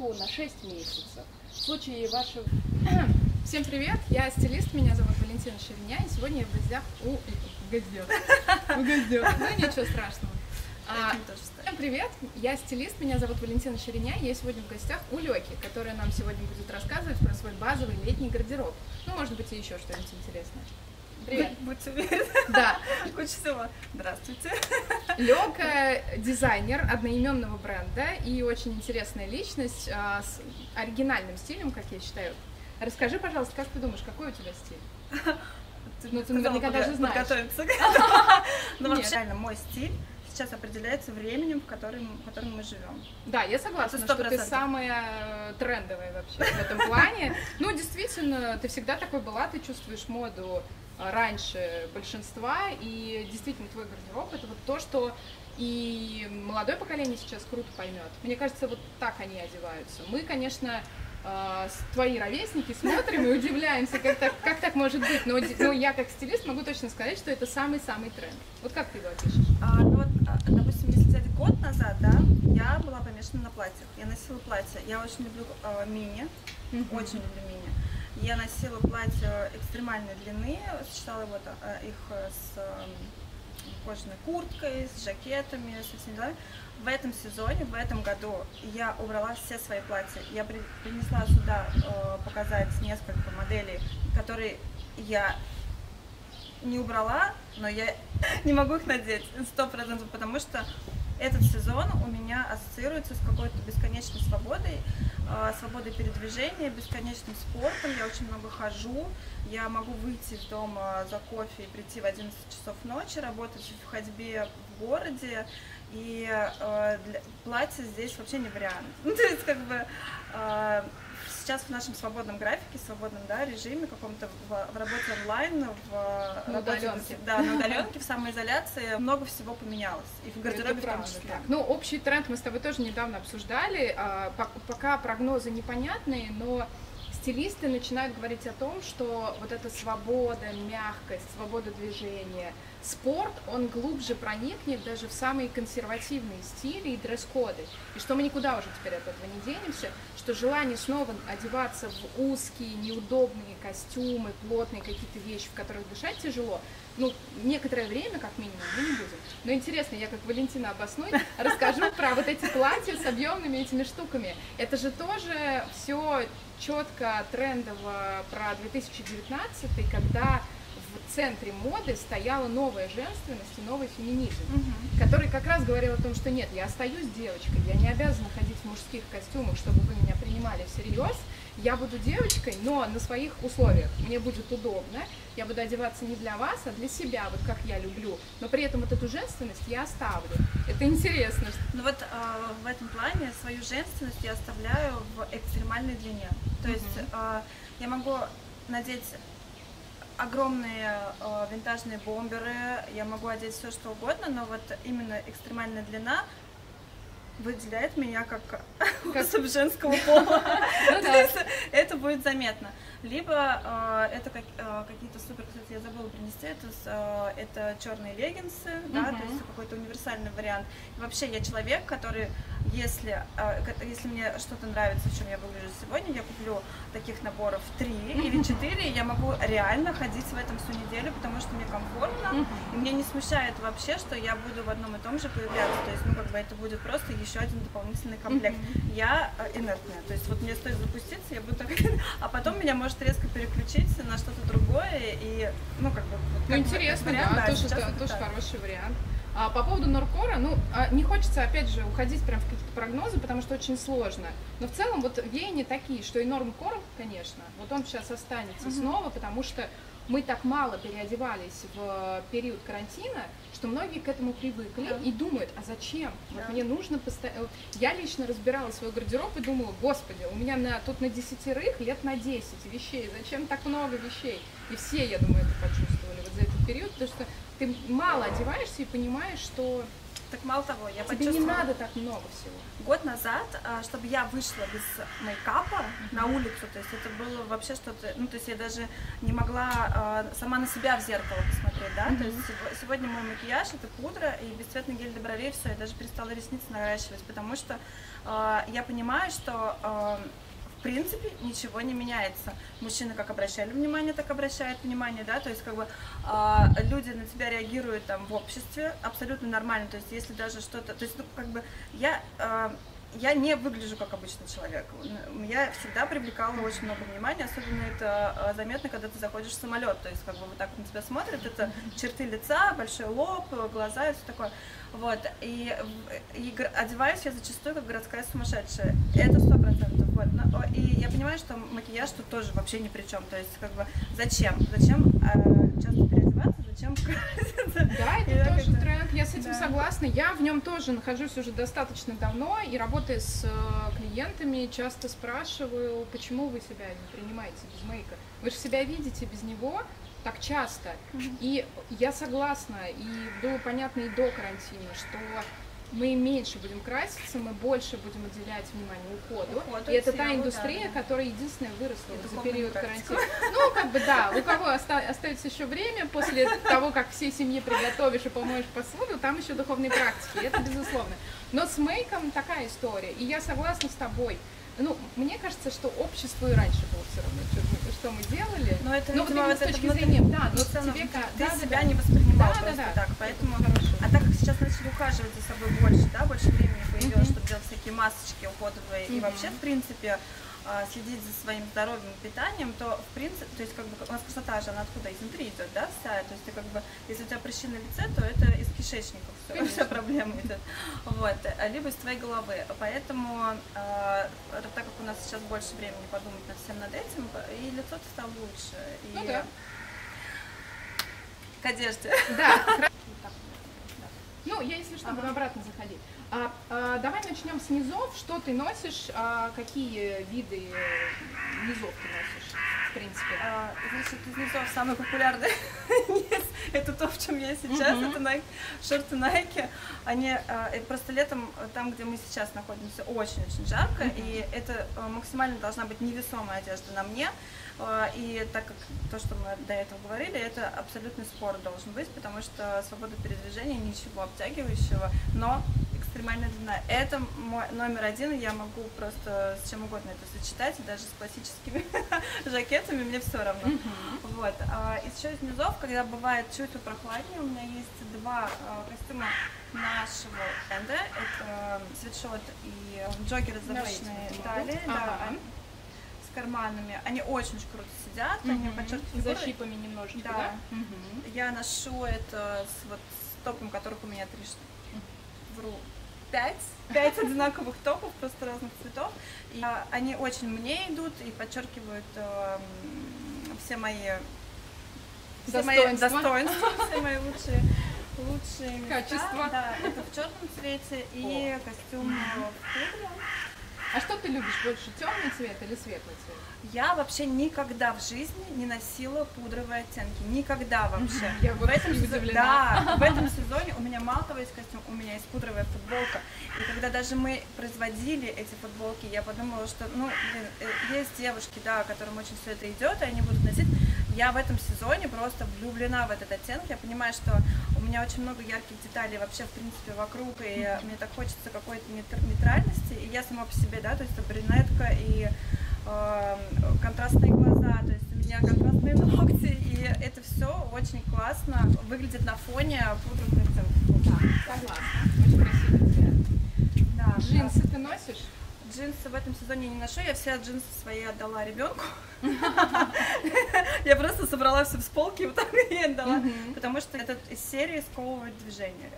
сроку на 6 месяцев. В случае вашего... Всем привет, я стилист, меня зовут Валентина Шериня, и сегодня я в гостях у... В гостях. В гостях. Ну, ничего страшного. А, всем привет, я стилист, меня зовут Валентина Шериня, я сегодня в гостях у Леки, которая нам сегодня будет рассказывать про свой базовый летний гардероб. Ну, может быть, и еще что-нибудь интересное. Привет. Будьте уверены. Да. Куча всего. Здравствуйте. Лёка – дизайнер одноименного бренда и очень интересная личность а, с оригинальным стилем, как я считаю. Расскажи, пожалуйста, как ты думаешь, какой у тебя стиль? Ну, ты наверняка даже знаешь. Подготовиться. Ну, вообще, реально, мой стиль сейчас определяется временем, в котором, в котором мы живем. Да, я согласна, что ты самая трендовая вообще в этом плане. Ну, действительно, ты всегда такой была, ты чувствуешь моду раньше большинства, и действительно твой гардероб это вот то, что и молодое поколение сейчас круто поймет. Мне кажется, вот так они одеваются. Мы, конечно, э, твои ровесники смотрим и удивляемся, как так, как так может быть. Но, но я как стилист могу точно сказать, что это самый-самый тренд. Вот как ты его опишешь? А, ну вот, а, допустим, если взять год назад, да, я была помешана на платьях. Я носила платья. Я очень люблю э, мини, mm-hmm. очень люблю мини. Я носила платье экстремальной длины, сочетала вот э, их с эм, кожаной курткой, с жакетами, со всеми делами. В этом сезоне, в этом году я убрала все свои платья. Я принесла сюда э, показать несколько моделей, которые я не убрала, но я не могу их надеть сто процентов, потому что этот сезон у меня ассоциируется с какой-то бесконечной свободой, э, свободой передвижения, бесконечным спортом. Я очень много хожу. Я могу выйти из дома за кофе и прийти в 11 часов ночи, работать в ходьбе в городе. И для, платье здесь вообще не вариант. То есть, как бы, э, сейчас в нашем свободном графике, свободном да, режиме, каком-то в, в работе онлайн, в на работе, удаленке. Да, на удаленке, в самоизоляции много всего поменялось. И в гардеробе в том числе. Так. Ну, общий тренд мы с тобой тоже недавно обсуждали. А, пока прогнозы непонятные, но стилисты начинают говорить о том, что вот эта свобода, мягкость, свобода движения, спорт, он глубже проникнет даже в самые консервативные стили и дресс-коды. И что мы никуда уже теперь от этого не денемся, что желание снова одеваться в узкие, неудобные костюмы, плотные какие-то вещи, в которых дышать тяжело, ну, некоторое время, как минимум, мы не будем. Но интересно, я как Валентина обоснуй, расскажу про вот эти платья с объемными этими штуками. Это же тоже все четко трендово про 2019, когда в центре моды стояла новая женственность и новый феминизм, угу. который как раз говорил о том, что нет, я остаюсь девочкой, я не обязана ходить в мужских костюмах, чтобы вы меня принимали всерьез, я буду девочкой, но на своих условиях, мне будет удобно, я буду одеваться не для вас, а для себя, вот как я люблю, но при этом вот эту женственность я оставлю. Это интересно. Ну вот э, в этом плане свою женственность я оставляю в экстремальной длине. То mm-hmm. есть э, я могу надеть огромные э, винтажные бомберы, я могу одеть все что угодно, но вот именно экстремальная длина выделяет меня как, как... особо женского пола. Ну это будет заметно. Либо э, это как, э, какие-то супер, кстати, я забыла принести, это, э, это черные леггинсы, да, то есть какой-то универсальный вариант. И вообще я человек, который если, а, если мне что-то нравится, в чем я выгляжу сегодня, я куплю таких наборов три или четыре, я могу реально ходить в этом всю неделю, потому что мне комфортно, и мне не смущает вообще, что я буду в одном и том же появляться, то есть, ну, как бы это будет просто еще один дополнительный комплект. Я а, инертная, то есть вот мне стоит запуститься, я буду так, а потом меня может резко переключить на что-то другое, и, ну, как бы... Вот, ну, интересно, вариант, да, да, тоже, это, тоже хороший вариант. А по поводу Норкора, ну, а, не хочется, опять же, уходить прям в какие-то прогнозы, потому что очень сложно. Но в целом вот веяния такие, что и Нормкор, конечно, вот он сейчас останется угу. снова, потому что мы так мало переодевались в период карантина, что многие к этому привыкли да. и думают, а зачем? Да. Вот мне нужно постоянно... Я лично разбирала свой гардероб и думала, господи, у меня на, тут на десятерых лет на 10 вещей, зачем так много вещей? И все, я думаю, это почувствовали вот за этот период, потому что ты мало одеваешься и понимаешь, что Так мало того, я Тебе не почувствовала... надо так много всего. Год назад, а, чтобы я вышла без мейкапа на улицу, то есть это было вообще что-то, ну то есть я даже не могла а, сама на себя в зеркало посмотреть, да, то есть сего- сегодня мой макияж это пудра и бесцветный гель для бровей, все, я даже перестала ресницы наращивать, потому что а, я понимаю, что а, в принципе ничего не меняется. Мужчины как обращали внимание, так обращают внимание, да, то есть как бы а, люди на тебя реагируют там в обществе абсолютно нормально, то есть если даже что-то, то есть ну как бы я а, я не выгляжу как обычный человек. Я всегда привлекала очень много внимания, особенно это а, заметно, когда ты заходишь в самолет, то есть как бы вот так на тебя смотрят, это черты лица, большой лоб, глаза и все такое. Вот, и, и одеваюсь я зачастую как городская сумасшедшая. Это сто процентов. Вот. Но, и я понимаю, что макияж тут тоже вообще ни при чем. То есть, как бы, зачем? Зачем э, часто переодеваться? Зачем? Да, это тоже это- тренд, я с этим да. согласна. Я в нем тоже нахожусь уже достаточно давно и работая с э, клиентами, часто спрашиваю, почему вы себя не принимаете без мейка. Вы же себя видите без него так часто. И я согласна, и было понятно и до карантина, что мы меньше будем краситься, мы больше будем уделять внимание уходу. Уходу, и это та индустрия, да, да. которая единственная выросла за период карантина. Ну, как бы да, у кого оста- остается еще время после того, как всей семье приготовишь и помоешь посуду, там еще духовные практики, это безусловно. Но с мейком такая история, и я согласна с тобой. Ну, мне кажется, что обществу и раньше было все равно, что что мы делали. Но это, Ну, вот видимо, вот с это внутри- зрения, да, вот целом тебе ты да, себя да. не воспринимал Да, просто да. так, поэтому... Хорошо. А так как сейчас начали ухаживать за собой больше, да, больше времени появилось, Мгм. чтобы делать всякие масочки уходовые, и Мгм. вообще, в принципе, следить за своим здоровьем и питанием, то, в принципе, то есть, как бы, у нас красота же, она откуда? Изнутри идет, да, вся, то есть, ты, как бы, если у тебя прыщи на лице, то это из кишечника все, Конечно. вся проблема идет, вот, а, либо из твоей головы, поэтому, а, так как у нас сейчас больше времени подумать над всем над этим, и лицо стало лучше, и Ну да. к одежде. Да, Ну, я, если что, буду обратно заходить. А, а, давай начнем с низов. Что ты носишь? А, какие виды низов ты носишь, в принципе? А, Значит, из низов самый популярный низ это то, в чем я сейчас, Мгм. это Nike, шорты Nike. Они а, просто летом, э, там, где мы сейчас находимся, очень-очень жарко, Мгм. и это э, максимально должна быть невесомая одежда на мне. А, И так как то, что мы до этого говорили, это абсолютный спорт должен быть, потому что свобода передвижения, ничего обтягивающего, но экстремальная длина. Это мой номер один, я могу просто с чем угодно это сочетать, даже с классическими жакетами, мне все равно. Мгм. Вот. А еще из низов, когда бывает чуть попрохладнее, у меня есть два а, костюма нашего бренда. Это свитшот и джогеры с завышенной талией, да, Ага. с карманами. Они очень круто сидят, они Мгм. подчеркивают За фигуру. щипами немножечко, Да. да? Мгм. Я ношу это с, вот, с топом, которых у меня три штуки. Вру. Пять. Пять одинаковых топов, просто разных цветов. И, а, они очень мне идут и подчеркивают эм, все мои все мои Достоинства. все мои лучшие лучшие места. Качества. Да, это в черном цвете и костюм э, в пудре. А что ты любишь больше, темный цвет или светлый цвет? Я вообще никогда в жизни не носила пудровые оттенки. Никогда вообще. Я в этом вообще сезо- удивлена. Да, в этом сезоне у меня мало того есть костюм, у меня есть пудровая футболка. И когда даже мы производили эти футболки, я подумала, что, ну, блин, э, есть девушки, да, которым очень все это идет, и они будут носить. Я в этом сезоне просто влюблена в этот оттенок. Я понимаю, что у меня очень много ярких деталей вообще, в принципе, вокруг, и мне так хочется какой-то нейтр- нейтральности. И я сама по себе, да, то есть брюнетка и контрастные глаза, то есть у меня контрастные ногти, и это все очень классно выглядит на фоне пудровых оттенков. Согласна. Очень красивый цвет. Да, Джинсы ты носишь? Джинсы в этом сезоне не ношу, я все джинсы свои отдала ребенку. Я просто собрала все с полки и вот так и отдала. Потому что это из серии сковывает движение.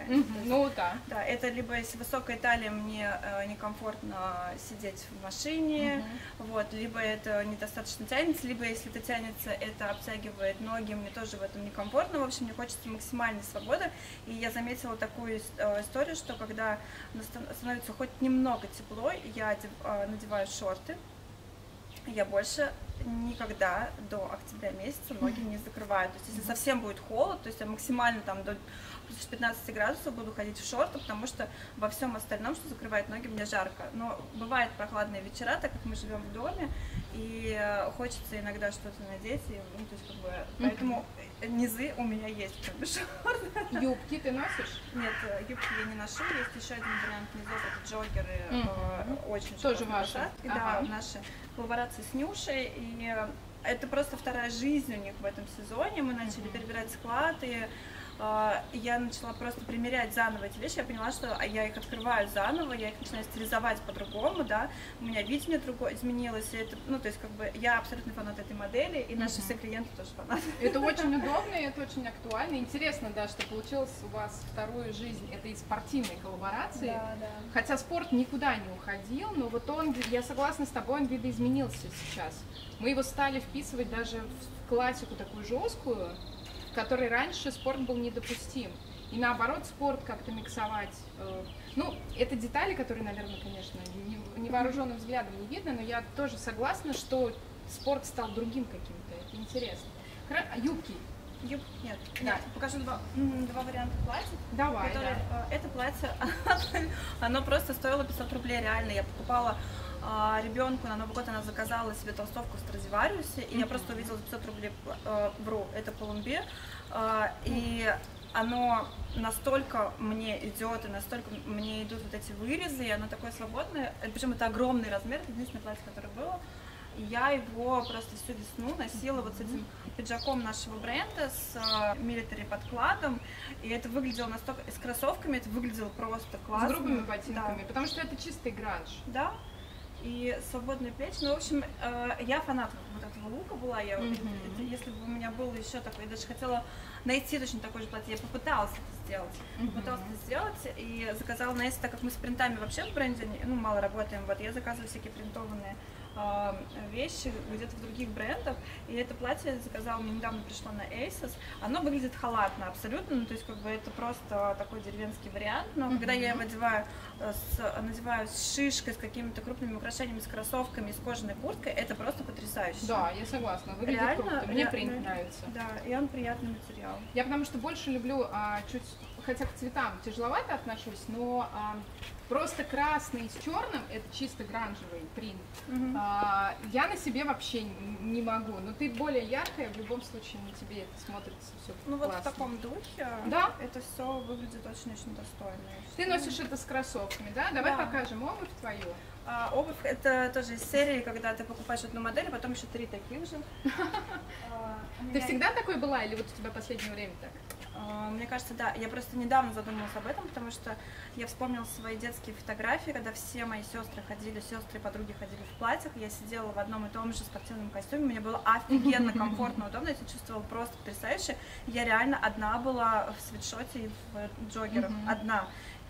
Ну да. Да, это либо если высокая талия, мне э, некомфортно сидеть в машине, вот, либо это недостаточно тянется, либо если это тянется, это обтягивает ноги, мне тоже в этом некомфортно. В общем, мне хочется максимальной свободы. И я заметила такую э, историю, что когда становится хоть немного тепло, я надеваю шорты, я больше никогда до октября месяца ноги не закрываю. То есть если совсем будет холод, то есть я максимально там до плюс 15 градусов буду ходить в шорты, потому что во всем остальном, что закрывает ноги, мне жарко. Но бывают прохладные вечера, так как мы живем в доме, и э, хочется иногда что-то надеть, и, ну, то есть как бы, поэтому низы у меня есть, как бы шорты. Юбки ты носишь? Нет, э, юбки я не ношу, есть еще один вариант низов, это джоггеры, э, Мгм. очень Тоже ваши? Ага. да, наши коллаборации с Нюшей, и э, это просто вторая жизнь у них в этом сезоне, мы начали перебирать склад, и э, я начала просто примерять заново эти вещи, я поняла, что а, я их открываю заново, я их начинаю стилизовать по-другому, да, у меня видение другое изменилось, и это, ну, то есть, как бы, я абсолютно фанат этой модели, и наши все клиенты тоже фанаты. Это очень удобно и это очень актуально. Интересно, да, что получилось у вас вторую жизнь этой спортивной коллаборации. да. Хотя спорт никуда не уходил, но вот он, я согласна с тобой, он видоизменился сейчас. Мы его стали вписывать даже в классику такую жесткую, в которой раньше спорт был недопустим. И наоборот, спорт как-то миксовать. э, Ну, это детали, которые, наверное, конечно, не- невооруженным взглядом не видно, но я тоже согласна, что спорт стал другим каким-то. Это интересно. А Юбки. Юб, нет, Да. нет, покажу два, два варианта платьев. Давай, которое, да. э, это платье, оно просто стоило 500 рублей реально. Я покупала ребенку на Новый год, она заказала себе толстовку в Страдивариусе, и я просто увидела за 500 рублей, пла- э, это Колумбе, э, и оно настолько мне идет, и настолько мне идут вот эти вырезы, и оно такое свободное, причем это огромный размер, это единственное платье, которое было, и я его просто всю весну носила вот с этим пиджаком нашего бренда с милитари подкладом, и это выглядело настолько, с кроссовками это выглядело просто классно. С грубыми ботинками, Да. потому что это чистый гранж. Да. И свободные плечи. Ну, в общем, э, я фанат вот этого лука была. Я, это если бы у меня было еще такое, я даже хотела найти точно такое же платье. Я попыталась это сделать. Попыталась это сделать и заказала на так как мы с принтами вообще в бренде ну, мало работаем. Вот я заказываю всякие принтованные вещи где-то в других брендах. И это платье я заказала, мне недавно пришло на Asos. Оно выглядит халатно абсолютно, ну, то есть как бы это просто такой деревенский вариант. Но когда я его одеваю, э, с, надеваю с шишкой, с какими-то крупными украшениями, с кроссовками, с кожаной курткой, это просто потрясающе. Да, я согласна, выглядит Реально, круто. Мне ре- принт нравится. Да, и он приятный материал. Я потому что больше люблю а, чуть, хотя к цветам тяжеловато отношусь, но а, просто красный с черным это чисто гранжевый принт. Мгм. А, я на себе вообще не могу, но ты более яркая, в любом случае на тебе это смотрится все Ну вот в классно. таком духе Да. это все выглядит очень-очень достойно. Ты носишь это с кроссовками, да? Давай Да. покажем обувь твою. А, обувь это тоже из серии, когда ты покупаешь одну модель, а потом еще три таких же. А, Ты меня- всегда такой была или вот у тебя последнее время так? А, Мне кажется, да. Я просто недавно задумалась об этом, потому что я вспомнила свои детские фотографии, когда все мои сестры ходили, сестры и подруги ходили в платьях. Я сидела в одном и том же спортивном костюме. Мне было офигенно комфортно, удобно. Я себя чувствовала просто потрясающе. Я реально одна была в свитшоте и в джоггерах. Мгм. Одна.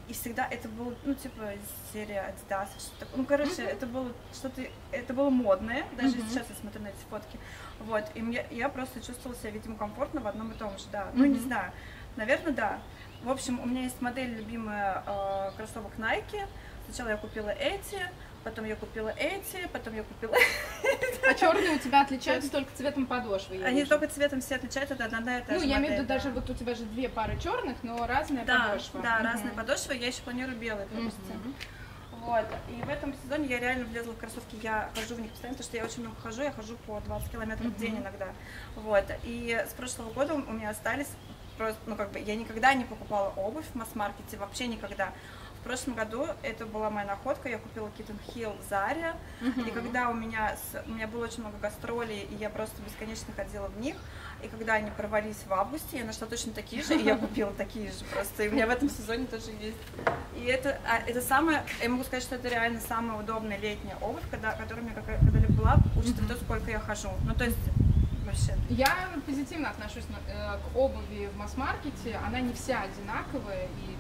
И всегда это было, ну, типа, серия Adidas, что такое. Ну, короче, это было что-то, это было модное, даже Мгм. сейчас я смотрю на эти фотки. Вот, и мне, я просто чувствовала себя, видимо, комфортно в одном и том же, да. Ну, не знаю, наверное, да. В общем, у меня есть модель любимая э, кроссовок Nike. Сначала я купила эти, потом я купила эти, потом я купила... А черные у тебя отличаются только цветом подошвы. Они вижу. только цветом все отличаются, это одна и та Ну, же я имею в виду, даже вот у тебя же две пары черных, но разная Да, подошва. да, Мгм. разные подошвы. Я еще планирую белые привезти. Мгм. Вот. И в этом сезоне я реально влезла в кроссовки. Я хожу в них постоянно, потому что я очень много хожу. Я хожу по 20 километров в день иногда. Вот. И с прошлого года у меня остались просто, ну как бы, я никогда не покупала обувь в масс-маркете, вообще никогда. В прошлом году это была моя находка, я купила Kitten Hill в Заре, Мгм. и когда у меня, с- у меня было очень много гастролей, и я просто бесконечно ходила в них, и когда они порвались в августе, я нашла точно такие же, и я купила такие же просто, и у меня в этом сезоне тоже есть. И это, а, это самое, я могу сказать, что это реально самая удобная летняя обувь, когда, которая у меня когда-либо была, учитывая то, сколько я хожу. Ну, то есть, вообще. Я позитивно отношусь на- э, к обуви в масс-маркете. Она не вся одинаковая, и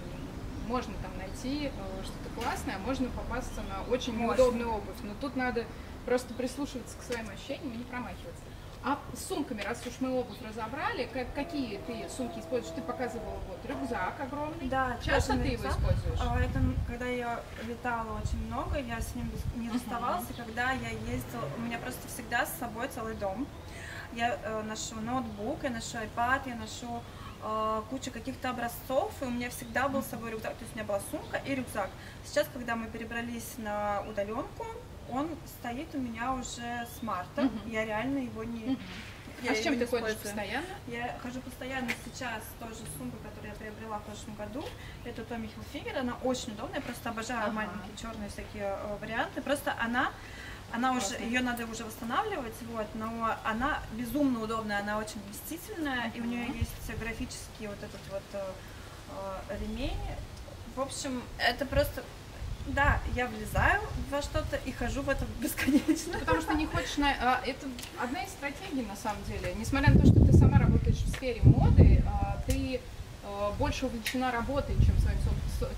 можно там найти э, что-то классное, а можно попасться на очень Можно. неудобную обувь. Но тут надо просто прислушиваться к своим ощущениям и не промахиваться. А с сумками, раз уж мы обувь разобрали, как, какие ты сумки используешь? Ты показывала вот рюкзак огромный. Да, Часто ты его рюкзак. используешь? А, Это когда я летала очень много, я с ним не расставалась, и когда я ездила, у меня просто всегда с собой целый дом. Я э, ношу ноутбук, я ношу iPad, я ношу э, кучу каких-то образцов, и у меня всегда был с собой рюкзак. То есть у меня была сумка и рюкзак. Сейчас, когда мы перебрались на удаленку, он стоит у меня уже с марта. Мгм. Я реально его не... Мгм. я а с чем ты не ходишь использую. постоянно? Я хожу постоянно сейчас тоже с сумкой, которую я приобрела в прошлом году. Это Tommy Hilfiger, она очень удобная, я просто обожаю Ага. маленькие черные всякие э, варианты. Просто она, она уже, ее надо уже восстанавливать, вот, но она безумно удобная, она очень вместительная, и у нее есть графический вот этот вот э, э, ремень. В общем, это просто да, я влезаю во что-то и хожу в это бесконечно. Потому что не хочешь на... а, Это одна из стратегий, на самом деле. Несмотря на то, что ты сама работаешь в сфере моды, а, ты а, больше увлечена работой, чем своим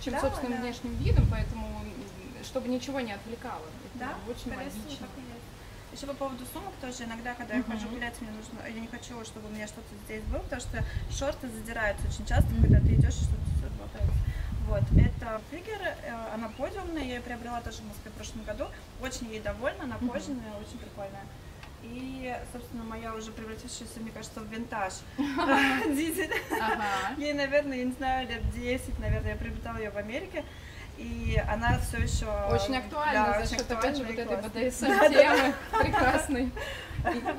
чем Да, собственным да. внешним видом, поэтому чтобы ничего не отвлекало. Это Да, очень всего, логично. Еще по поводу сумок тоже, иногда, когда я Мгм. хожу гулять, мне нужно, я не хочу, чтобы у меня что-то здесь было, потому что шорты задираются очень часто, Мгм. когда ты идешь и что-то болтается. Вот, это фигер, э, она подиумная, я ее приобрела тоже в Москве в прошлом году, очень ей довольна, она кожаная, очень прикольная. И, собственно, моя уже превратившаяся, мне кажется, в винтаж дизель. Ей, наверное, я не знаю, лет 10, наверное, я приобретала ее в Америке. И она все еще Очень актуально за счет, опять же, вот этой БДСМ-темы прекрасной.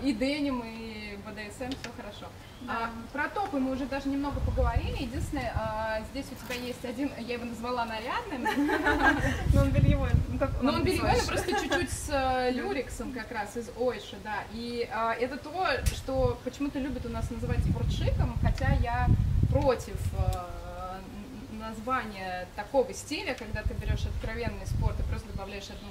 И, и деним, и БДСМ, все хорошо. А, про топы мы уже даже немного поговорили. Единственное, а, здесь у тебя есть один, я его назвала нарядным, Ну, он бельевой. Ну, но он бельевой, но просто чуть-чуть с э, люрексом как раз из Ойша, да. И а, это то, что почему-то любят у нас называть спортшиком, хотя я против э, н- названия такого стиля, когда ты берешь откровенный спорт и просто добавляешь одну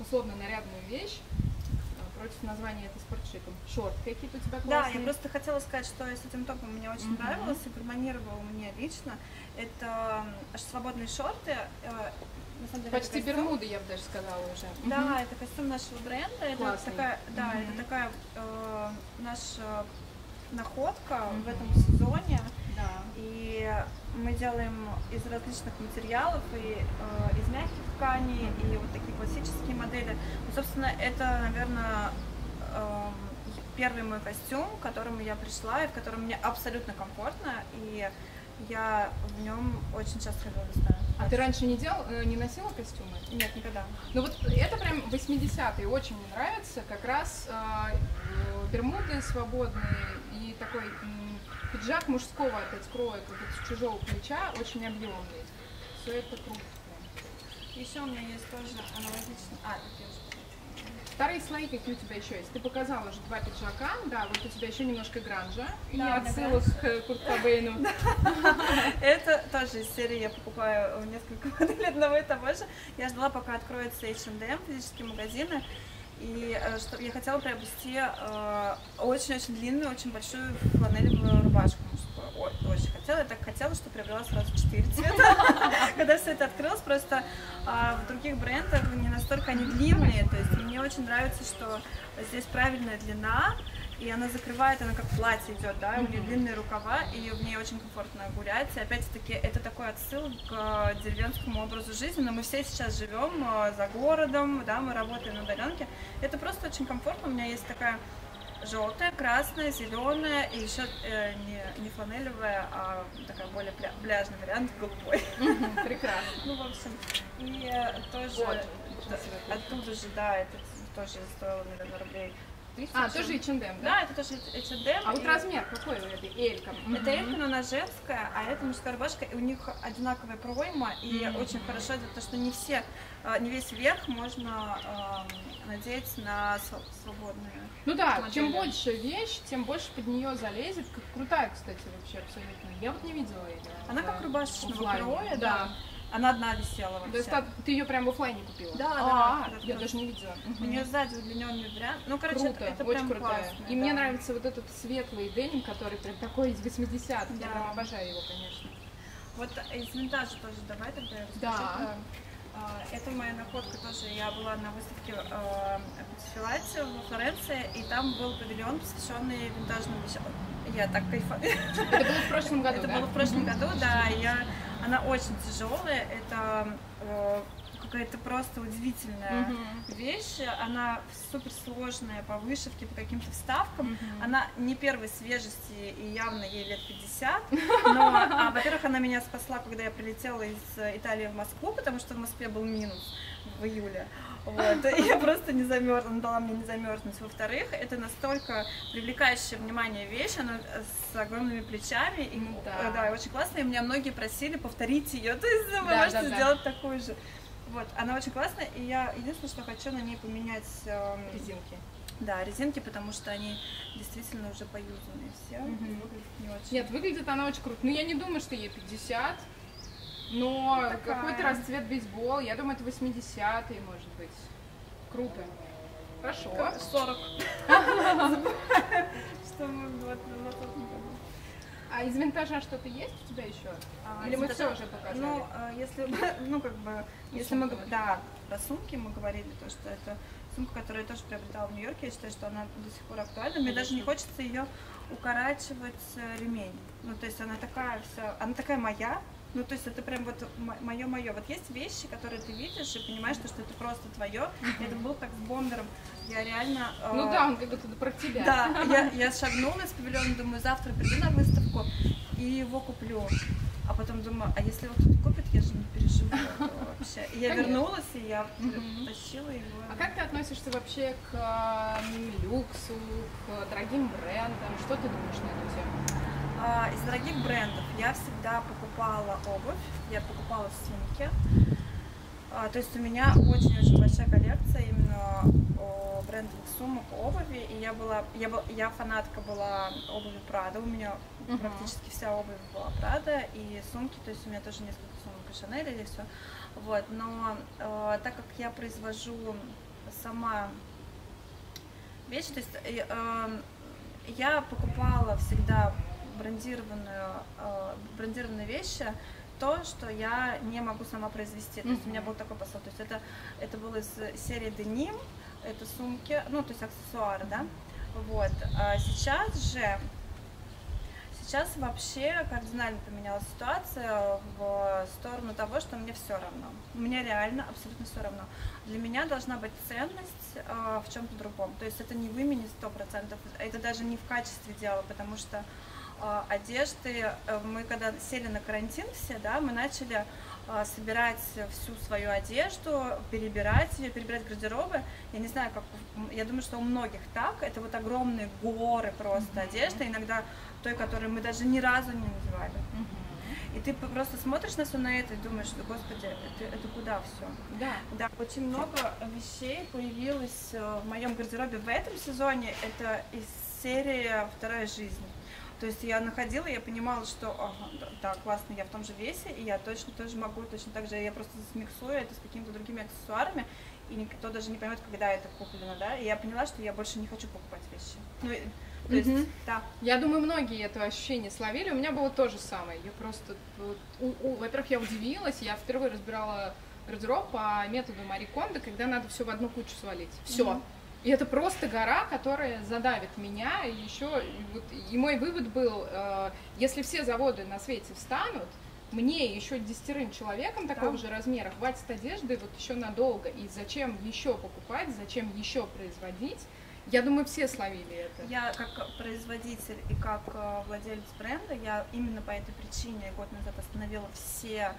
условно нарядную вещь, э, против названия это спортшиком. Шорт какие-то у тебя Да, классные. я просто хотела сказать, что с этим топом мне очень Мгм. нравилось и гармонировало мне лично. Это м, свободные шорты. э, на самом деле, это Почти костюм. бермуды, я бы даже сказала уже. Да, Мгм. это костюм нашего бренда. Это Классный. такая, да, это такая э, наша находка в Мгм. этом сезоне. Да. И мы делаем из различных материалов, и э, из мягких тканей, и вот такие классические модели. Ну, собственно, это, наверное, эм, первый мой костюм, к которому я пришла, и в котором мне абсолютно комфортно, и я в нем очень часто ходила в ресторан. А ты раньше не делал, э, не носила костюмы? Нет, никогда. Ну вот это прям 80-е, очень мне нравится. Как раз э, э, бермуды свободные и такой пиджак мужского опять кроя, как вот с чужого плеча, очень объемный. Все это круто. Еще у меня есть тоже аналогичный... А, это Вторые слои какие у тебя еще есть? Ты показала уже два пиджака, да, вот у тебя еще немножко гранжа и Да, отсылок к Курт Кобейну. Это тоже из серии я покупаю несколько моделей одного и того же. Я ждала, пока откроется H&M, физические магазины. И э, что я хотела приобрести э, очень-очень длинную, очень большую фланелевую рубашку хотела. Я так хотела, что приобрела сразу четыре цвета. Когда все это открылось, просто а, в других брендах не настолько они длинные. То есть мне очень нравится, что здесь правильная длина, и она закрывает, она как платье идет, да, у нее длинные рукава, и в ней очень комфортно гулять. И опять-таки это такой отсыл к деревенскому образу жизни, но мы все сейчас живем э, за городом, да, мы работаем на удаленке. Это просто очень комфортно. У меня есть такая желтая, красная, зеленая и еще э, не, не фланелевая, а такая более пля- пляжный вариант голубой. Прекрасно. Ну, в общем, и э, тоже оттуда же, да, это тоже стоило, наверное, рублей 30. А, тоже H&M, да? Да, это тоже H&M. А вот и- размер какой у этой Элька? Это Элька, но она женская, а это мужская рубашка, и у них одинаковая пройма, и очень хорошо идет, потому что не все, э, не весь верх можно эм, надеть на св- свободные. Ну да, модели. чем больше вещь, тем больше под нее залезет. Как крутая, кстати, вообще абсолютно. Я вот не видела ее. Она в как рубашечного оффлайне. кроя, да. да. Она одна висела вообще. То есть та- ты ее прям в оффлайне купила? Да, да, А, когда я ты- даже не видела. У нее сзади удлиненный вариант. Ну, короче, Круто, это, это очень прям крутая. классно. И мне да. нравится вот этот светлый деним, который прям такой из 80-х. Я Да. прям обожаю его, конечно. Вот из винтажа тоже давай тогда я расскажу Да. А, Это моя находка тоже. Я была на выставке Патифилате во Флоренции, и там был павильон, посвященный винтажным вещам. Я так кайфую. Это было в прошлом году, Это да? было в прошлом году, да. Я, она очень тяжелая. Это э, какая-то просто удивительная Мгм. вещь. Она супер сложная по вышивке, по каким-то вставкам. Мгм. Она не первой свежести и явно ей лет 50. Но, а, во-первых, она меня спасла, когда я прилетела из Италии в Москву, потому что в Москве был минус в июле. Вот. И я просто не замерзла, она дала мне не замерзнуть. Во-вторых, это настолько привлекающая внимание вещь, она с огромными плечами. И, Ну да. э, да, и очень классная. И меня многие просили повторить ее. То есть вы Да, можете да, да. сделать такую же. Вот, она очень классная, и я единственное, что хочу на ней поменять эм, Резинки. да, резинки, потому что они действительно уже поюзанные все. Мгм. и выглядят не очень. Нет, выглядит она очень круто. Ну, я не думаю, что ей 50. Но Ну, какой-то расцвет бейсбол, я думаю, это 80-е, может быть. Круто. Хорошо. Как 40. Что мы в 20 году. А из винтажа что-то есть у тебя еще? А, Или мы это все уже показали? Ну, э, если, ну, как бы, Ну, если мы, да, про сумки мы говорили, то, что это сумка, которую я тоже приобретала в Нью-Йорке, я считаю, что она до сих пор актуальна. Мне даже не хочется ее укорачивать э, ремень. Ну, то есть она такая вся, она такая моя, ну, то есть это прям вот мое-мое. Вот есть вещи, которые ты видишь и понимаешь, что, что это просто твое. Это был как с бомбером. Я реально... э, Ну да, он как будто про тебя. Да, я, я шагнула из павильона, думаю, завтра приду на выставку и его куплю. А потом думаю, а если его кто-то купит, я же не переживу вообще. И я Конечно. вернулась, и я тащила его. А как ты относишься вообще к люксу, к дорогим брендам? Что ты думаешь на эту тему? А, из дорогих брендов я всегда покупала обувь, я покупала сумки. А, то есть у меня очень-очень большая коллекция именно брендовых сумок, обуви. И я была, я, был, я фанатка была обуви Прада. У меня Мгм. практически вся обувь была Прада и сумки. То есть у меня тоже несколько сумок и Шанель или все. Вот. Но э, так как я произвожу сама вещи, то есть э, эм, я покупала всегда брендированную, э, брендированные вещи, то, что я не могу сама произвести. То есть у меня был такой посыл. То есть это, это было из серии Деним, это сумки, ну, то есть аксессуары, да. Вот. А сейчас же, сейчас вообще кардинально поменялась ситуация в сторону того, что мне все равно. Мне реально абсолютно все равно. Для меня должна быть ценность э, в чем-то другом. То есть это не в имени 100%, это даже не в качестве дела, потому что э, одежды, э, мы когда сели на карантин все, да, мы начали собирать всю свою одежду, перебирать ее, перебирать гардеробы. Я не знаю, как, я думаю, что у многих так. Это вот огромные горы просто одежды, иногда той, которую мы даже ни разу не надевали. И ты просто смотришь на все на это и думаешь, что, господи, это, это куда все? Да. Да, очень много вещей появилось э, в моем гардеробе в этом сезоне. Это из серии «Вторая жизнь». То есть я находила, я понимала, что ага, да, классно, я в том же весе, и я точно тоже могу, точно так же, я просто смиксую это с какими-то другими аксессуарами, и никто даже не поймет, когда это куплено, да, и я поняла, что я больше не хочу покупать вещи. Ну, то есть, Мгм. да, Я думаю, многие это ощущение словили. У меня было то же самое. Я просто, во-первых, я удивилась. Я впервые разбирала гардероб по методу Мари Кондо, когда надо все в одну кучу свалить. Все. Мгм. И это просто гора, которая задавит меня. И еще, вот, и мой вывод был, э, если все заводы на свете встанут, мне еще десятерым человеком такого Да. же размера хватит одежды вот еще надолго. И зачем еще покупать, зачем еще производить? Я думаю, все словили это. Я как производитель и как э, владелец бренда, я именно по этой причине год назад остановила все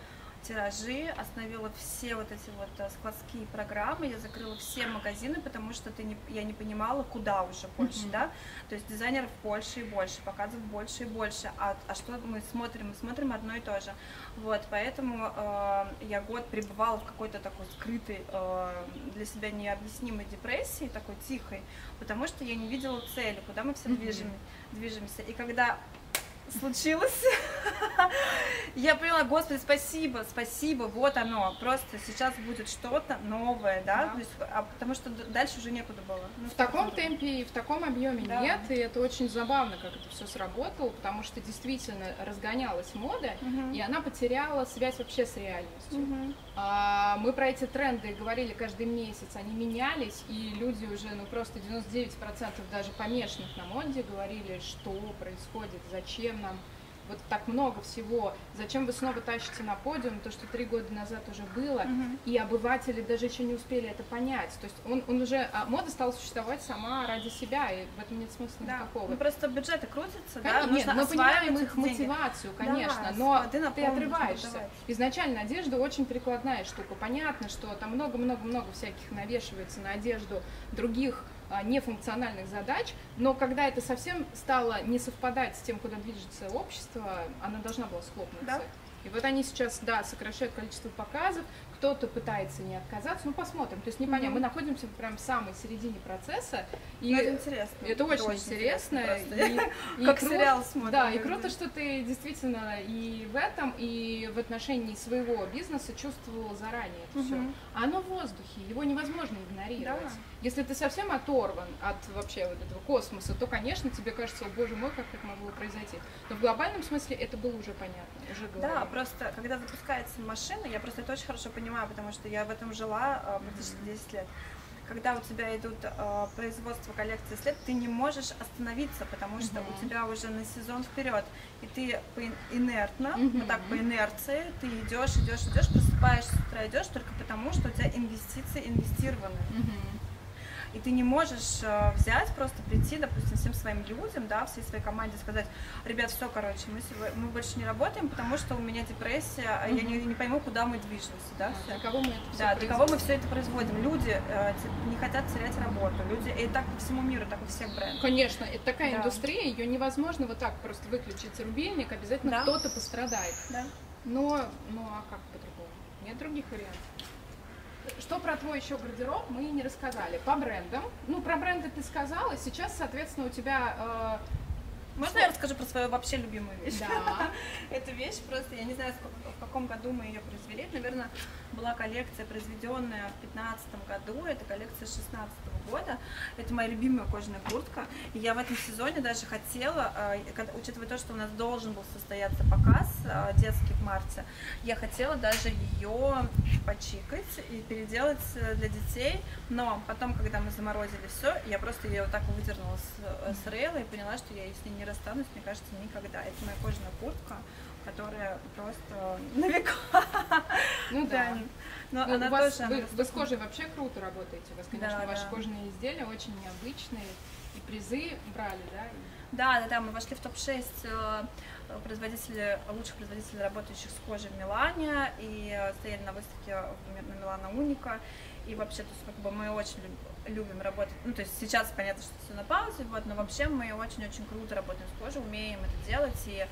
тиражи, остановила все вот эти вот э, складские программы, я закрыла все магазины, потому что ты не, я не понимала, куда уже больше, Мгм. да, то есть дизайнеров больше и больше, показов больше и больше, а, а что мы смотрим? Мы смотрим одно и то же, вот, поэтому э, я год пребывала в какой-то такой скрытой, э, для себя необъяснимой депрессии, такой тихой, потому что я не видела цели, куда мы все Мгм. движем, движемся. И когда случилось, Я поняла, господи, спасибо, спасибо, вот оно, просто сейчас будет что-то новое, да, Да. То есть, а потому что дальше уже некуда было. Ну, В таком темпе и в таком объеме Да. нет, и это очень забавно, как это все сработало, потому что действительно разгонялась мода, Мгм. и она потеряла связь вообще с реальностью. Мгм. А, Мы про эти тренды говорили каждый месяц, они менялись, и люди уже, ну просто 99% даже помешанных на моде говорили, что происходит, зачем нам вот так много всего, зачем вы снова тащите на подиум то, что три года назад уже было, Мгм. и обыватели даже еще не успели это понять. То есть он, он уже, а мода стала существовать сама ради себя, и в этом нет смысла Да. никакого. Ну, просто бюджеты крутятся, да, Конечно, нужно Нет, мы понимаем их деньги. мотивацию, Да, конечно, с но ты нужно отрываешься. подавать. Изначально одежда очень прикладная штука. Понятно, что там много-много-много всяких навешивается на одежду других нефункциональных задач, но когда это совсем стало не совпадать с тем, куда движется общество, она должна была схлопнуться. Да. И вот они сейчас, да, сокращают количество показов, кто-то пытается не отказаться, ну посмотрим. То есть непонятно, Мгм. мы находимся прям в самой середине процесса, и Ну, это интересно. это очень интересно. просто. и- и Как кру- сериал смотрим. Да, и круто, что ты действительно и в этом, и в отношении своего бизнеса чувствовал заранее это все. Мгм. Оно в воздухе, его невозможно игнорировать. Да. Если ты совсем оторван от вообще вот этого космоса, то, конечно, тебе кажется, о боже мой, как это могло произойти. Но в глобальном смысле это было уже понятно, уже Да, просто когда запускается машина, я просто это очень хорошо понимаю, потому что я в этом жила а, практически 10 лет. Когда у тебя идут а, производство коллекции след, ты не можешь остановиться, потому что Мгм. у тебя уже на сезон вперед, и ты по ин- инертно, Мгм. вот так по инерции, ты идешь, идешь, идешь, просыпаешься с утра, идешь только потому, что у тебя инвестиции инвестированы. Мгм. И ты не можешь э, взять, просто прийти, допустим, всем своим людям, да, всей своей команде сказать, ребят, все, короче, мы, сего- мы больше не работаем, потому что у меня депрессия, а я не, не пойму, куда мы движемся, да, все. Для кого мы это все Да, для кого мы все это производим? Люди э, не хотят терять работу, люди, и так по всему миру, так у всех брендов. Конечно, это такая Да. индустрия, ее невозможно вот так просто выключить рубильник, обязательно Да. кто-то пострадает. Да. Но, ну а как по-другому? Нет других вариантов. Что про твой еще гардероб мы не рассказали. По брендам. Ну, про бренды ты сказала. Сейчас, соответственно, у тебя... Можно я расскажу про свою вообще любимую вещь? да. Эта вещь просто, я не знаю, в каком году мы ее произвели. Наверное, была коллекция, произведенная в 2015 году. Это коллекция 2016 года. Это моя любимая кожаная куртка. И я в этом сезоне даже хотела, когда- учитывая то, что у нас должен был состояться показ э, детский в марте, я хотела даже ее почикать и переделать э, для детей. Но потом, когда мы заморозили все, я просто ее вот так выдернула с, э, с рейла и поняла, что я ней не расстанусь, мне кажется, никогда. Это моя кожаная куртка, которая просто на века. Ну да. Но Ну, она у вас, тоже... вы, она вы с кожей вообще круто работаете. У вас, конечно, Да, ваши да. кожаные изделия очень необычные. И призы брали, да? Да, да, да, мы вошли в топ-6 э, производителей, лучших производителей, работающих с кожей в Милане, и э, стояли на выставке на Милана Уника. И вообще, то есть, как бы мы очень люб- любим работать. Ну, то есть сейчас понятно, что все на паузе, вот, но вообще мы очень-очень круто работаем с кожей, умеем это делать. И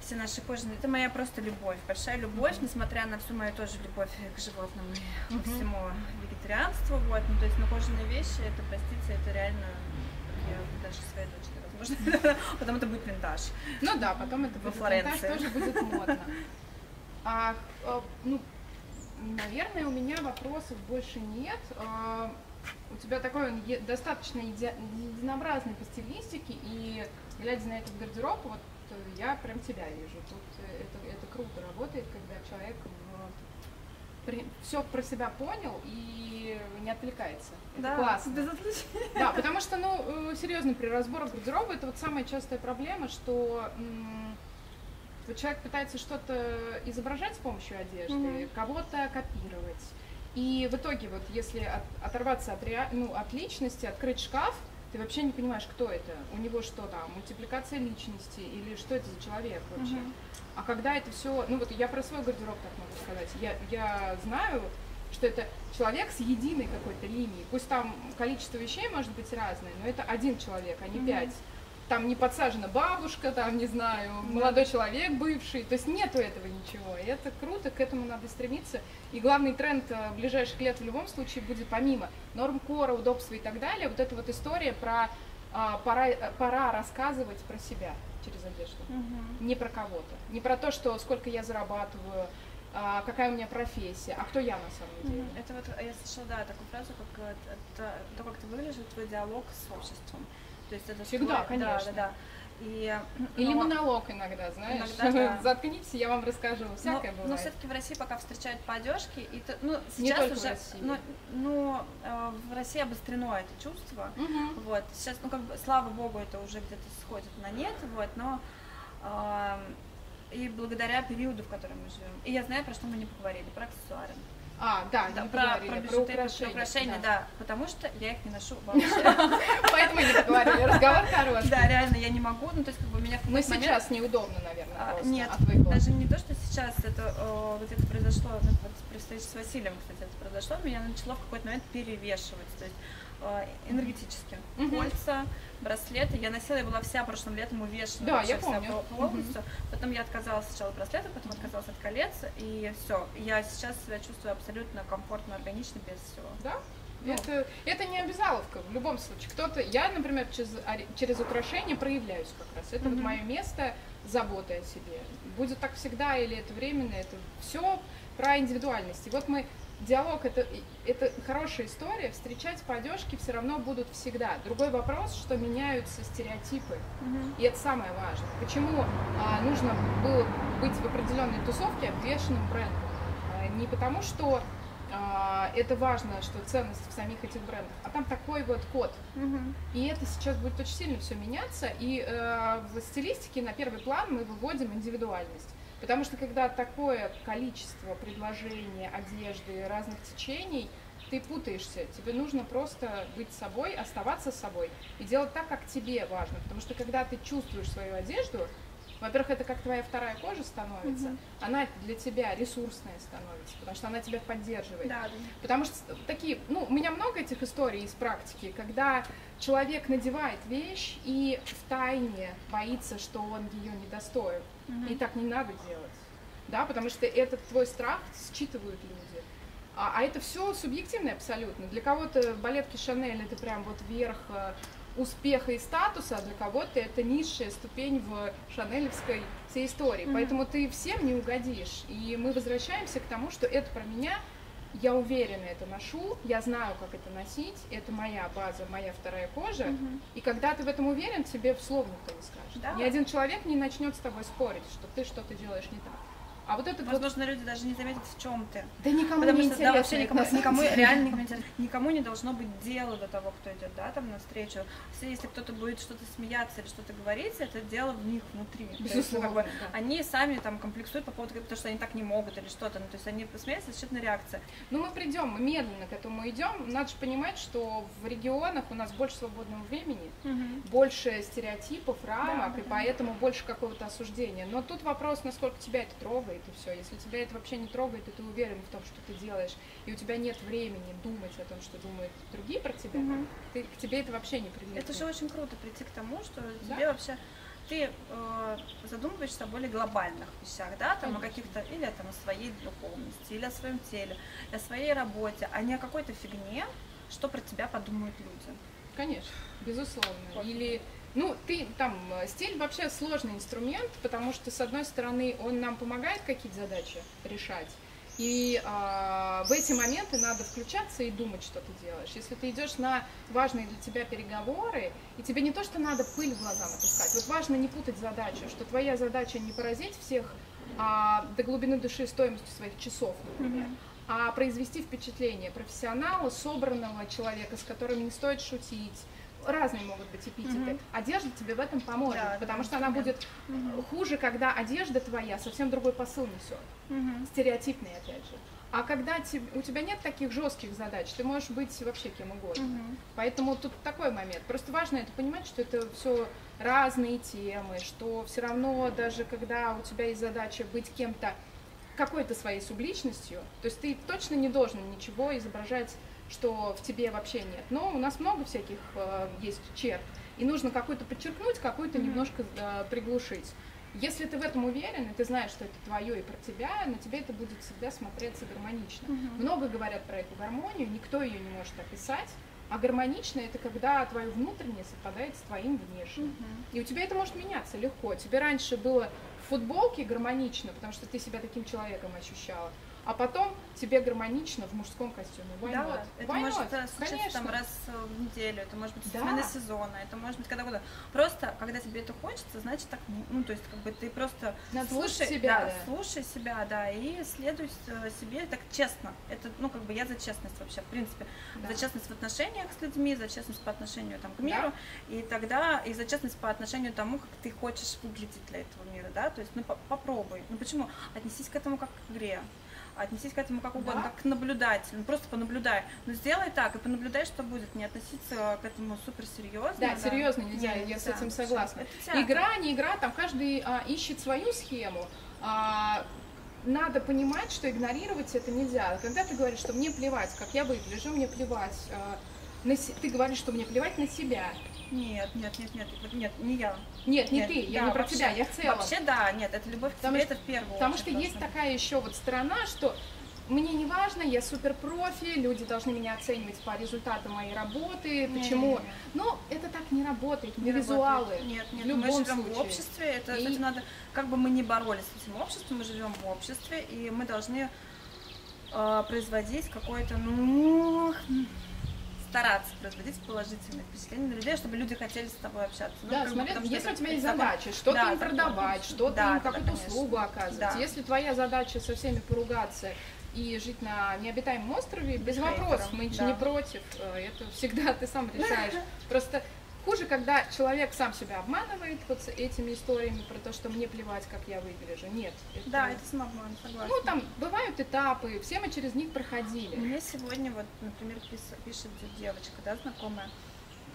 все наши кожаные, это моя просто любовь, большая любовь, несмотря на всю мою тоже любовь к животным и ко всему вегетарианству, вот, ну, то есть, но кожаные вещи, это, простите, это реально, я даже своей дочери, возможно, потом это будет винтаж. Ну да, потом это будет Флоренции. винтаж, тоже будет модно. А, а, ну, наверное, у меня вопросов больше нет. У тебя такой он достаточно еди- единообразный по стилистике, и глядя на этот гардероб, вот э, я прям тебя вижу. Тут э, это, это круто работает, когда человек все про себя понял и не отвлекается. Это классно. без. Да, потому что, ну, э, серьезно, при разборах гардероба это вот самая частая проблема, что вот человек пытается что-то изображать с помощью одежды, Мгм. кого-то копировать. И в итоге, вот если от- оторваться от, rea- ну, от личности, открыть шкаф, ты вообще не понимаешь, кто это. У него что там, мультипликация личности или что это за человек вообще. Мгм. А когда это все, ну вот я про свой гардероб так могу сказать, я, я знаю, что это человек с единой какой-то линией. Пусть там количество вещей может быть разное, но это один человек, а не Мгм. пять. Там не подсажена бабушка, там, не знаю, молодой человек бывший. То есть нету этого ничего. И это круто, к этому надо стремиться. И главный тренд э, ближайших лет в любом случае будет помимо норм кора, удобства и так далее, вот эта вот история про а, пора, э, пора рассказывать про себя. через одежду. Мгм. Не про кого-то. Не про то, что сколько я зарабатываю, а, какая у меня профессия, а кто я на самом деле. Это вот э, я слышала, да, такую фразу, как то, как ты выглядишь, твой диалог с обществом. То есть это Всегда, твой- конечно. Да, да, да. И, Или но- монолог иногда, знаешь. Иногда да. Заткнитесь, я вам расскажу. Но, Всякое но бывает. все-таки в России пока встречают по одежке, и ты- ну, Не сейчас в уже, России. ну, ну, э, в России обострено это чувство, Мгм. вот, сейчас, ну, как бы, слава богу, это уже где-то сходит на нет, вот, но эм, и благодаря периоду, в котором мы живем. И я знаю, про что мы не поговорили, про аксессуары. А, да, Да, про, про про украшения. украшения, да. да, потому что я их не ношу вообще. Поэтому не поговорили. Разговор хороший. Да, реально, я не могу, ну, то есть, как бы, меня момент- сейчас неудобно, наверное, А, Нет, даже не то, что сейчас это вот это произошло, ну, вот при встрече с Василием, кстати, это произошло, меня начало в какой-то момент перевешивать, то есть э, энергетически. Мгм. Кольца, браслеты, я носила, я была вся прошлым летом увешана Да, я помню. по- полностью. Потом я отказалась сначала от браслетов, потом отказалась от колец, и все. Я сейчас себя чувствую абсолютно комфортно, органично, без всего. Да? Ну. Это, это не обязаловка в любом случае. Кто-то, я, например, через, через украшения проявляюсь как раз. Это вот Мгм. мое место заботы о себе. Будет так всегда или это временно, это все про индивидуальность. И вот мы диалог это, это хорошая история. Встречать по одежке все равно будут всегда. Другой вопрос, что меняются стереотипы. И это самое важное. Почему а, нужно было быть в определенной тусовке обвешенным брендом? А, не потому, что а, это важно, что ценность в самих этих брендах, а там такой вот код. Мгм. И это сейчас будет очень сильно все меняться. И э, в стилистике на первый план мы выводим индивидуальность. Потому что когда такое количество предложений, одежды, разных течений, ты путаешься. Тебе нужно просто быть собой, оставаться собой и делать так, как тебе важно. Потому что когда ты чувствуешь свою одежду, во-первых, это как твоя вторая кожа становится, Мгм. она для тебя ресурсная становится, потому что она тебя поддерживает. Да, да. Потому что такие, ну, у меня много этих историй из практики, когда человек надевает вещь и в тайне боится, что он ее недостоин. Мгм. И так не надо делать. Да, потому что этот твой страх считывают люди. А, а это все субъективно абсолютно. Для кого-то балетки Шанель это прям вот верх э, успеха и статуса, а для кого-то это низшая ступень в шанелевской всей истории. Мгм. Поэтому ты всем не угодишь. И мы возвращаемся к тому, что это про меня, я уверенно это ношу, я знаю, как это носить, это моя база, моя вторая кожа. Мгм. И когда ты в этом уверен, тебе вслух никто не скажет. Да. Ни один человек не начнет с тобой спорить, что ты что-то делаешь не так. А вот это вот... Возможно, люди даже не заметят, в чем ты. Да никому Потому не что, да, интересно. вообще это никому, никому реально никому, никому не должно быть дела до того, кто идет, да, там навстречу. Если, если кто-то будет что-то смеяться или что-то говорить, это дело в них внутри. Есть, ну, Безусловно, как бы, да. они сами там комплексуют по поводу, потому что они так не могут или что-то. Ну, то есть они посмеются, счетная реакция. Ну, мы придем, мы медленно к этому идем. Надо же понимать, что в регионах у нас больше свободного времени, больше стереотипов, рамок, Да, и да. поэтому больше какого-то осуждения. Но тут вопрос, насколько тебя это трогает, и все. Если тебя это вообще не трогает, и ты уверен в том, что ты делаешь, и у тебя нет времени думать о том, что думают другие про тебя, Мгм. ты, к тебе это вообще не прилетит. Это же очень круто прийти к тому, что Да. тебе вообще ты э, задумываешься о более глобальных вещах, да, там о Конечно. каких-то, или там о своей духовности, или о своем теле, о своей работе, а не о какой-то фигне, что про тебя подумают люди. Конечно, безусловно. Вот. Или, ну, ты там, э, стиль вообще сложный инструмент, потому что, с одной стороны, он нам помогает какие-то задачи решать, и а, в эти моменты надо включаться и думать, что ты делаешь. Если ты идешь на важные для тебя переговоры, и тебе не то, что надо пыль в глаза напускать, вот важно не путать задачу, что твоя задача не поразить всех а, до глубины души стоимостью своих часов, например, а произвести впечатление профессионала, собранного человека, с которым не стоит шутить. Разные могут быть эпитеты. Мгм. Одежда тебе в этом поможет, Да, потому да, что она будет э, хуже, когда одежда твоя совсем другой посыл несет. Стереотипный, опять же. А когда те- у тебя нет таких жестких задач, ты можешь быть вообще кем угодно. Мгм. Поэтому тут такой момент. Просто важно это понимать, что это все разные темы, что все равно даже когда у тебя есть задача быть кем-то, какой-то своей субличностью, то есть ты точно не должен ничего изображать, что в тебе вообще нет. Но у нас много всяких э, есть черт, и нужно какую-то подчеркнуть, какую-то Мгм. немножко э, приглушить. Если ты в этом уверен, и ты знаешь, что это твое и про тебя, на тебе это будет всегда смотреться гармонично. Мгм. Много говорят про эту гармонию, никто ее не может описать, А гармонично это когда твое внутреннее совпадает с твоим внешним. Мгм. И у тебя это может меняться легко. Тебе раньше было в футболке гармонично, потому что ты себя таким человеком ощущала. А потом тебе гармонично в мужском костюме. Why Да, not? это Why может not? случиться Конечно. там раз в неделю, это может быть Да. смена сезона, это может быть когда угодно. Просто, когда тебе это хочется, значит так, не- ну, то есть, как бы ты просто Надо слушай себя, да, да. слушай себя, да, и следуй э, себе так честно. Это, ну, как бы я за честность вообще, в принципе. Да. За честность в отношениях с людьми, за честность по отношению там, к Да. миру, и тогда, и за честность по отношению к тому, как ты хочешь выглядеть для этого мира, да, то есть, ну, по- попробуй. Ну, почему? Отнесись к этому как к игре. Отнесись к этому как угодно, Да. как к наблюдателю. Ну, просто понаблюдай. Ну, сделай так и понаблюдай, что будет. Не относиться к этому супер серьезно. Да, серьезно нельзя, Не, я с этим согласна. Игра, не игра, там каждый а, ищет свою схему. А, надо понимать, что игнорировать это нельзя. Когда ты говоришь, что мне плевать, как я выгляжу, мне плевать, а, на ты говоришь, что мне плевать на себя. Нет, нет, нет, нет, нет, не я. Нет, не Нет, ты, я да, не про вообще- тебя, я в целом. Вообще, да, нет, это любовь к Потому себе, что- это в первую Потому очередь что есть такая еще вот сторона, что мне не важно, я супер профи, люди должны меня оценивать по результатам моей работы. Не, Почему? не, не. Ну, это так не работает, не Не визуалы. работает. Нет, нет, в любом мы живем случае. в обществе, это, И- это надо, как бы мы ни боролись с этим обществом, мы живем в обществе, и мы должны э, производить какое-то, ну, стараться производить положительное впечатление на людей, чтобы люди хотели с тобой общаться. Ну, Да, смотри, потому если у тебя есть задача, что-то Да, им продавать, что-то Да, им да, какую-то конечно. услугу оказывать. Да. Если твоя задача со всеми поругаться и жить на необитаемом острове, без вопросов, мы да. не против, э, это всегда ты сам решаешь. Просто хуже, когда человек сам себя обманывает вот с этими историями про то, что мне плевать, как я выгляжу. Нет. это- Да, это самообман, согласна. Ну, там бывают этапы, все мы через них проходили. Мне сегодня, вот, например, пишет девочка, да, знакомая,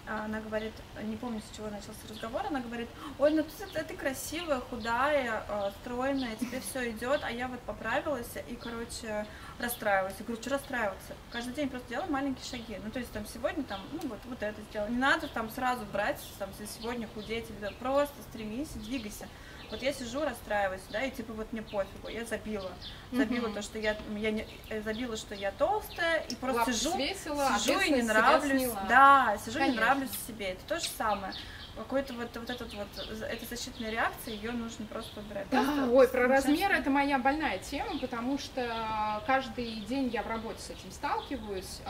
она говорит, не помню, с чего начался разговор, она говорит, ой, ну ты, ты красивая, худая, э, стройная, тебе все идет, а я вот поправилась и, короче, расстраиваюсь. Я говорю, что расстраиваться? Каждый день просто делай маленькие шаги. Ну, то есть там сегодня там, ну вот, вот это сделал. Не надо там сразу брать, там, сегодня худеть, или просто стремись, двигайся. Вот я сижу, расстраиваюсь, да, и типа вот мне пофигу, я забила. Забила Мгм. то, что я, я не, э, забила, что я толстая, и просто Лапы сижу, свесила, сижу и не нравлюсь. Да, сижу и не нравлюсь себе. Это то же самое. Какой-то вот, вот этот вот, эта защитная реакция, ее нужно просто убирать. Да, Просто ой, про размер это моя больная тема, потому что каждый день я в работе с этим сталкиваюсь.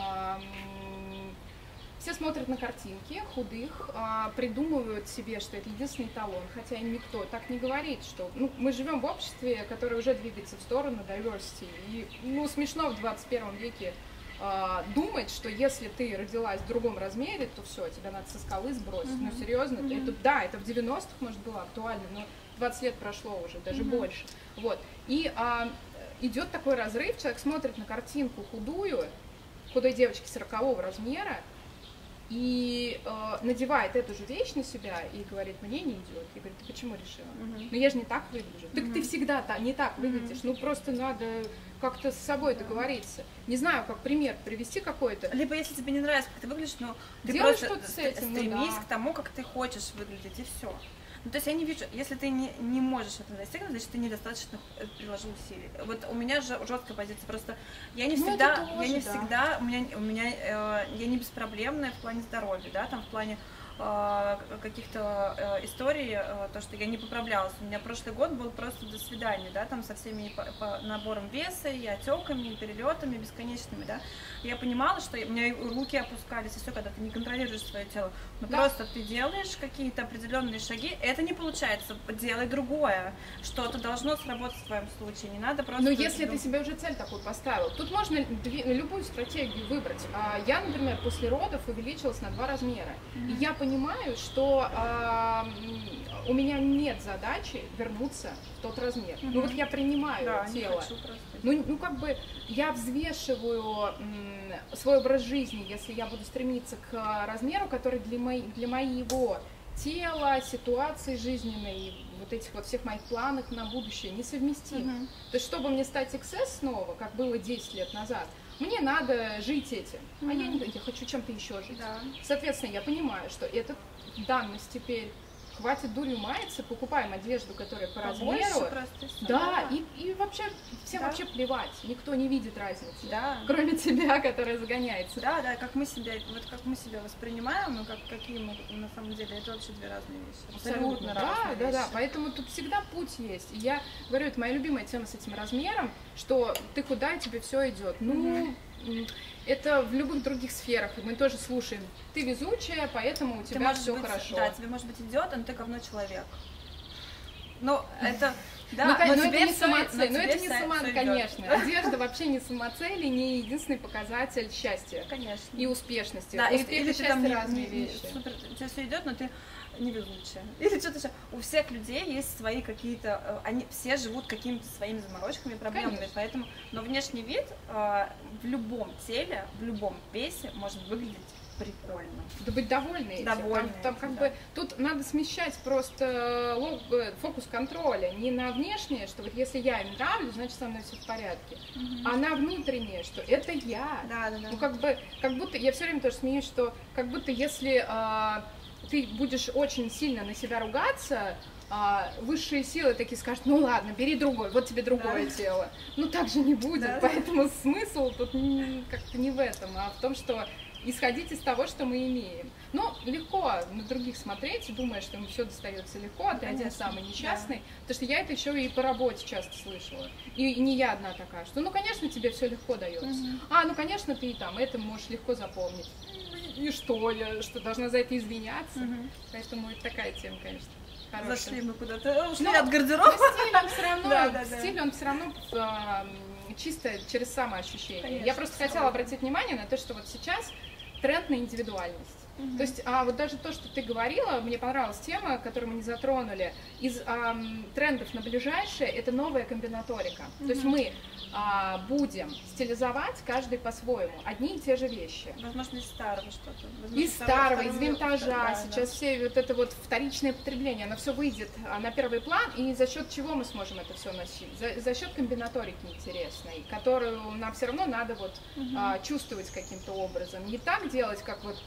Все смотрят на картинки худых, а, придумывают себе, что это единственный талон, хотя им никто так не говорит, что ну, мы живем в обществе, которое уже двигается в сторону diversity. И ну, смешно в 21 веке а, думать, что если ты родилась в другом размере, то все, тебя надо со скалы сбросить. Ну, Мгм. серьезно, Мгм. это, да, это в 90-х, может, было актуально, но 20 лет прошло уже, даже Мгм. больше. Вот. И а, идет такой разрыв, человек смотрит на картинку худую, худой девочки 40 размера, и э, надевает эту же вещь на себя и говорит, мне не идет. Я говорю, ты почему решила? Мгм. Ну я же не так выгляжу. Так ты всегда та- не так выглядишь. Ну просто надо как-то с собой договориться. Не знаю, как пример привести какой-то. Либо если тебе не нравится, как ты выглядишь, ну ты Делай просто что-то с этим, ну стремись да. к тому, как ты хочешь выглядеть, и все. Ну, то есть я не вижу, если ты не, не можешь этого достигнуть, значит, ты недостаточно приложил усилий. Вот у меня же жесткая позиция, просто я не Ну, это всегда, тоже, я не да. всегда, у меня, у меня, э, я не беспроблемная в плане здоровья, да, там в плане каких-то э, историй, э, то, что я не поправлялась. У меня прошлый год был просто до свидания, да, там со всеми по, по набором веса, и отеками, и перелетами бесконечными, да. Я понимала, что у меня руки опускались, и все, когда ты не контролируешь свое тело. Но Да. просто ты делаешь какие-то определенные шаги, это не получается, делай другое. Что-то должно сработать в твоем случае, не надо просто... Но если ты себе уже цель такую поставил, тут можно любую стратегию выбрать. А, Я, например, после родов увеличилась на два размера. И я понимаю, что а, м, у меня нет задачи вернуться в тот размер. Ну Мгм. вот я принимаю Да, тело. Ну, ну, как бы я взвешиваю м, свой образ жизни, если я буду стремиться к размеру, который для, моей, для моего тела, ситуации жизненной, вот этих вот всех моих планов на будущее несовместим. Мгм. То есть, чтобы мне стать XS снова, как было 10 лет назад, мне надо жить этим. А я не я хочу чем-то еще жить. Да. Соответственно, я понимаю, что это данность теперь, хватит дурью маяться, покупаем одежду, которая по Побольше размеру. просто, Да, и, и вообще всем Да. вообще плевать, никто не видит разницы, Да. кроме тебя, которая загоняется. Да, да, как мы себя, вот как мы себя воспринимаем, и как, какие мы на самом деле, это вообще две разные вещи. Абсолютно Да, разные да, да, вещи. поэтому тут всегда путь есть. И я говорю, это моя любимая тема с этим размером, что ты куда, тебе все идет. Ну, м, это в любых других сферах. И мы тоже слушаем. Ты везучая, поэтому у тебя все быть- хорошо. Да, тебе может быть идет, но ты говно человек. Ну, это, да, ну, но но тебе это не самоцель, но это не сама, всё идёт. конечно. Одежда вообще не самоцель и не единственный показатель счастья Конечно. и успешности. Да, Успех или и ты счастье там не- разные не- не- вещи. супер, у тебя все идет, но ты невезучая. Или что-то еще. У всех людей есть свои какие-то, э, они все живут какими-то своими заморочками, проблемами, Конечно. поэтому, но внешний вид э, в любом теле, в любом весе может выглядеть прикольно. Да быть довольны этим. Довольны Там, там как да. бы тут надо смещать просто лог- э, фокус контроля не на внешнее, что вот если я им нравлюсь, значит со мной все в порядке, а на внутреннее, что это я. Да, да, да. Ну как бы, как будто я все время тоже смеюсь, что как будто если а, ты будешь очень сильно на себя ругаться, а, высшие силы такие скажут, ну ладно, бери другой, вот тебе другое Да. тело. Ну так же не будет, Да. поэтому смысл тут как-то не в этом, а в том, что исходить из того, что мы имеем. Ну, легко на других смотреть, думая, что им все достается легко, а ты один самый да. несчастный. Потому что я это еще и по работе часто слышала. И, не я одна такая, что ну, конечно, тебе все легко дается. Мгм. А, ну, конечно, ты и там это можешь легко запомнить. И что, я что, должна за это извиняться? Мгм. Поэтому это такая тема, конечно, хорошая. Зашли мы куда-то, ушли Ну, от гардероба. Но стиль он все равно, Да, да, да. стиль он все равно а, чисто через самоощущение. Конечно, Я просто хотела обратить внимание на то, что вот сейчас тренд на индивидуальность. То есть, а вот даже то, что ты говорила, мне понравилась тема, которую мы не затронули. Из ам, трендов на ближайшее это новая комбинаторика. То есть мы а, будем стилизовать каждый по-своему одни и те же вещи. Возможно, из старого что-то. Из старого- из винтажа, да, да. сейчас все вот это вот вторичное потребление, оно все выйдет а, на первый план, и за счет чего мы сможем это все носить? За, за счет комбинаторики интересной, которую нам все равно надо вот Мгм. а, чувствовать каким-то образом. Не так делать, как вот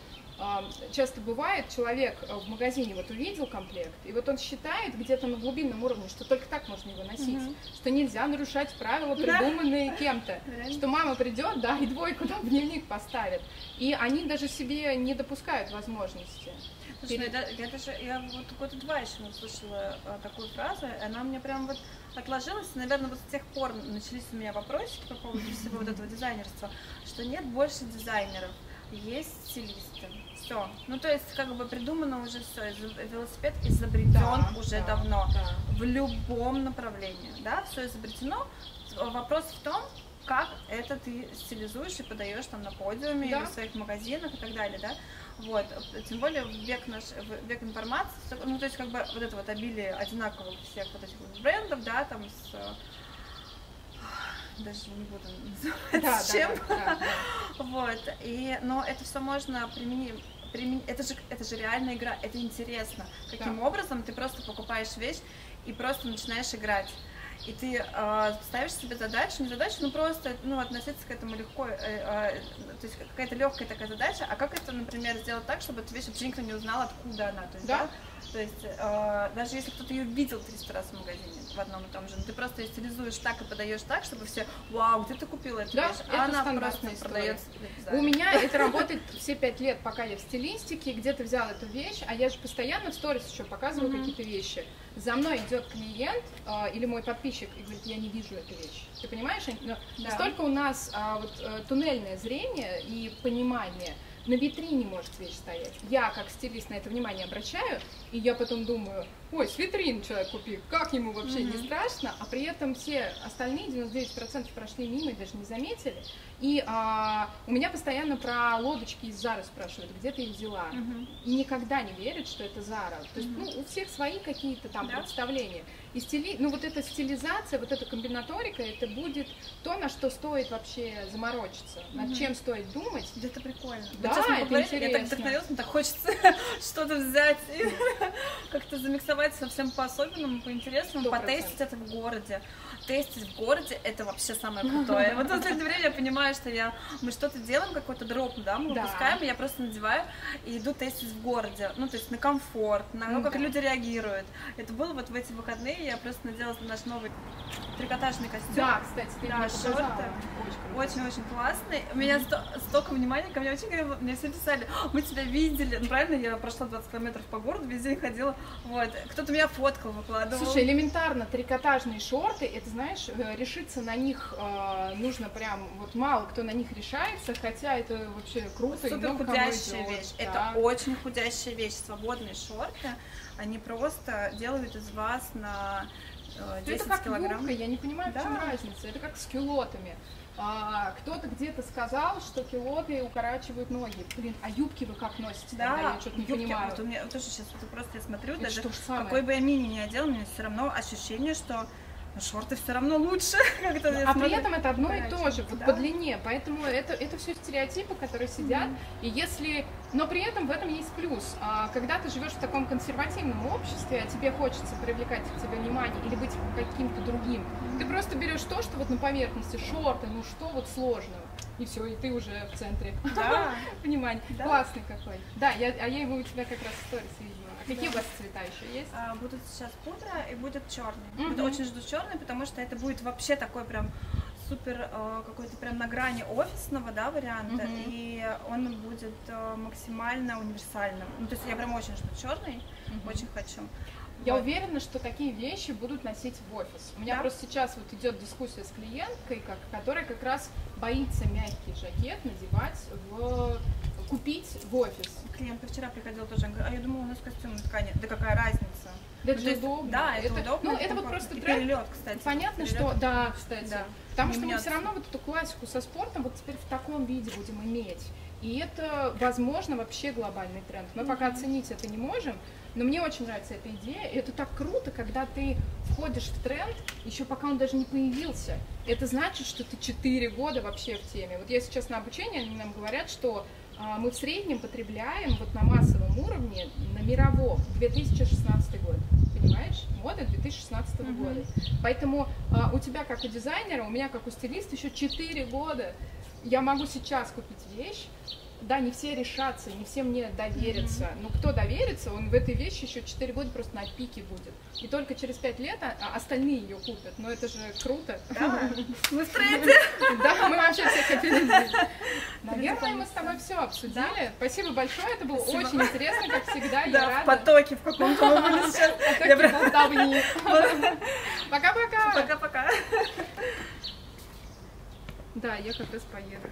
часто бывает, человек а, в магазине вот увидел комплект, и вот он считает где-то на глубинном уровне, что только так можно его носить, Мгм. что нельзя нарушать правила, Да. придуманные кем-то, Реально. что мама придет, да, и двойку там в дневник поставит. И они даже себе не допускают возможности. Слушай, ну перед- это- я даже, я вот года два еще услышала э, такую фразу, и она меня прям вот отложилась, наверное, вот с тех пор начались у меня вопросики по поводу всего вот этого дизайнерства, что нет больше дизайнеров, есть стилисты. Все. Ну, то есть, как бы придумано уже все. Велосипед изобретен Да, уже да, давно. да. В любом направлении. Да, все изобретено. Вопрос в том, как это ты стилизуешь и подаешь там на подиуме Да. или в своих магазинах и так далее, да? Вот, тем более в век наш, в век информации, ну то есть как бы вот это вот обилие одинаковых всех вот этих вот брендов, да, там с э, даже не буду называть Да, с да, чем, да, да. вот, и, но это все можно применить, примен- это же, это же реальная игра, это интересно. Каким Да. образом ты просто покупаешь вещь и просто начинаешь играть. И ты э, ставишь себе задачу, не задачу, ну просто ну, относиться к этому легко, э, э, то есть какая-то легкая такая задача, а как это, например, сделать так, чтобы эту вещь вообще никто не узнал, откуда она, то есть, Да. да? То есть, э, даже если кто-то ее видел 300 раз в магазине в одном и том же, ты просто ее стилизуешь так и подаешь так, чтобы все, вау, где ты купила эту Да, вещь? это она просто продается. У меня это работает все пять лет, пока я в стилистике, где-то взял эту вещь, а я же постоянно в сторис еще показываю Мгм. какие-то вещи. За мной идет клиент а, или мой подписчик и говорит, я не вижу эту вещь. Ты понимаешь? Но Да. Настолько у нас а, вот, э, туннельное зрение и понимание, на витрине может вещь стоять. Я, как стилист, на это внимание обращаю, и я потом думаю, ой, с витрины человек купил, как ему вообще не Мгм. страшно, а при этом все остальные 99% прошли мимо и даже не заметили. И а, у меня постоянно про лодочки из Зары спрашивают, где ты их взяла. Мгм. И никогда не верят, что это Зара. То есть, Мгм. ну, у всех свои какие-то там Да. представления. И стили... ну, вот эта стилизация, вот эта комбинаторика, это будет то, на что стоит вообще заморочиться, над Мгм. чем стоит думать. Да Это прикольно. Да, Вот это поговорили, я так интересно. вдохновилась, мне так хочется что-то взять и как-то замиксовать совсем по-особенному, по-интересному, потестить это в городе. Тестить в городе это вообще самое крутое. Вот в последнее время я понимаю, что я мы что-то делаем, какой-то дроп, да, мы выпускаем, и я просто надеваю и иду тестить в городе. Ну, то есть на комфорт, на то, Ну как люди реагируют. Это было вот в эти выходные, я просто надела наш новый трикотажный костюм. Да, кстати, ты Да, шорты. Очень-очень классный. У меня сто- столько внимания ко мне очень мне все писали, «А, мы тебя видели. Ну, правильно, я прошла 20 километров по городу, весь день ходила. Вот. Кто-то меня фоткал, выкладывал. Слушай, элементарно, трикотажные шорты, это, знаешь, э, решиться на них э, нужно прям, вот мало кто на них решается, хотя это вообще круто. Супер худящая идет, вещь. да. Это очень худящая вещь. Свободные шорты, они просто делают из вас на э, То 10 это как килограмм. юбка, я не понимаю, в чем Да. разница. Это как с кюлотами. А, кто-то где-то сказал, что кюлоты укорачивают ноги. Блин, а юбки вы как носите? тогда? Да, я что-то не юбки, понимаю. вот у меня вот тоже сейчас вот просто я смотрю, Это даже что какой бы я мини не одела, у меня все равно ощущение, что шорты все равно лучше. Как-то А при этом это одно и то же, вот да. по длине. Поэтому это, это все стереотипы, которые сидят. И если. Но при этом в этом есть плюс. А, Когда ты живешь в таком консервативном обществе, а тебе хочется привлекать к тебе внимание или быть каким-то другим, ты просто берешь то, что вот на поверхности, шорты, ну что вот сложного. И все, и ты уже в центре Да. внимания. Да. Классный какой. Да, я, а я его у тебя как раз в сторис видела. Какие у вас цвета еще есть? А, будут сейчас пудра и будет черный. Мгм. Вот очень жду черный, потому что это будет вообще такой прям супер э, какой-то прям на грани офисного, да, варианта, Мгм. и он будет э, максимально универсальным. Ну, то есть я прям очень жду черный, Мгм. очень хочу. Я Вот. уверена, что такие вещи будут носить в офис. У меня Да. просто сейчас вот идет дискуссия с клиенткой, как, которая как раз боится мягкий жакет надевать в купить в офис. Клиентка вчера приходила тоже, она говорит, а я думала, у нас костюм на ткани. Да какая разница? Да Ну, это то есть, удобно. Да, это, удобно. Ну, это вот просто И тренд. перелет, кстати. Понятно, Перелет. что да, кстати. Да. Потому Не что мы мнется. все равно вот эту классику со спортом вот теперь в таком виде будем иметь. И это, возможно, вообще глобальный тренд. Мы пока оценить это не можем, но мне очень нравится эта идея. И это так круто, когда ты входишь в тренд, еще пока он даже не появился. Это значит, что ты 4 года вообще в теме. Вот я сейчас на обучении, они нам говорят, что мы в среднем потребляем вот на массовом уровне, на мировом, 2016 год. Понимаешь? Мода 2016 Мгм. года. Поэтому а, у тебя как у дизайнера, у меня как у стилиста еще 4 года. Я могу сейчас купить вещь. Да, не все решатся, не все мне доверятся. Но кто доверится, он в этой вещи еще 4 года просто на пике будет. И только через 5 лет а- а остальные ее купят. Но это же круто. Да, мы в тренде. Да, мы вообще всех опередили. Наверное, мы с тобой все обсудили. Спасибо большое, это было очень интересно, как всегда. Я Да, в рада. потоке в каком-то мы были сейчас. Пока-пока. Пока-пока. Да, я как раз поеду.